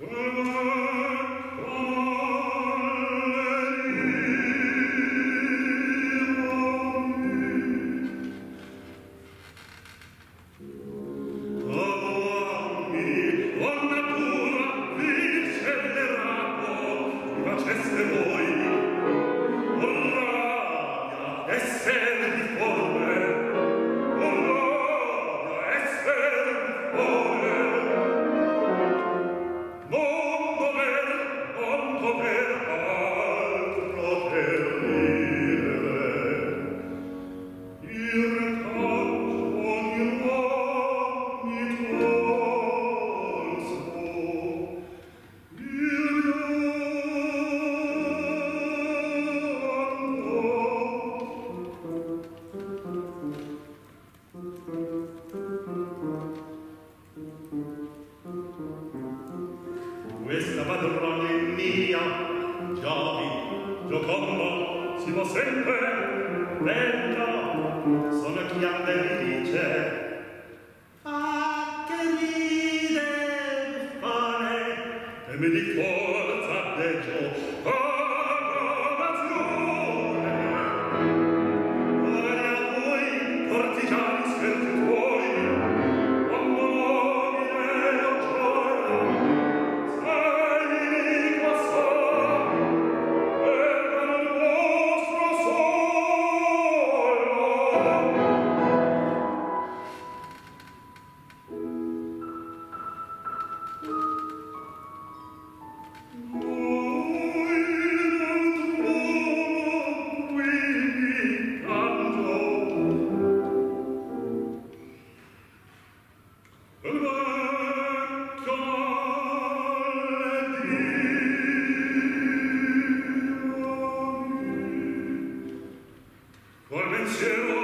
Hum. questa padrone mia, chiavi, gioconda, si va sempre, lenta, sono chiave e dice, fa che ride fare, e mi di forza deggio, ah, to